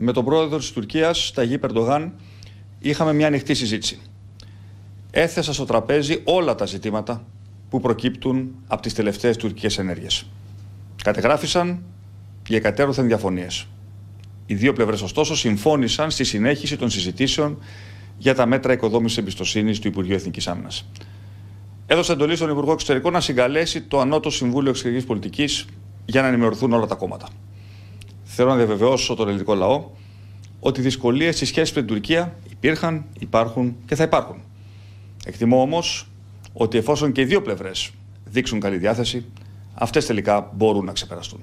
Με τον πρόεδρο της Τουρκίας, Ταγί Περντογάν, είχαμε μια ανοιχτή συζήτηση. Έθεσα στο τραπέζι όλα τα ζητήματα που προκύπτουν από τις τελευταίες τουρκικές ενέργειες. Κατεγράφησαν οι εκατέρωθεν διαφωνίες. Οι δύο πλευρές ωστόσο συμφώνησαν στη συνέχιση των συζητήσεων για τα μέτρα οικοδόμησης εμπιστοσύνης του Υπουργείου Εθνικής Άμυνας. Έδωσε εντολή στον Υπουργό Εξωτερικών να συγκαλέσει το Ανώτο Συμβούλιο Εξωτερικής Πολιτικής για να ενημερωθούν όλα τα κόμματα. Θέλω να διαβεβαιώσω τον ελληνικό λαό ότι οι δυσκολίες στις σχέσεις με την Τουρκία υπήρχαν, υπάρχουν και θα υπάρχουν. Εκτιμώ όμως ότι εφόσον και οι δύο πλευρές δείξουν καλή διάθεση, αυτές τελικά μπορούν να ξεπεραστούν.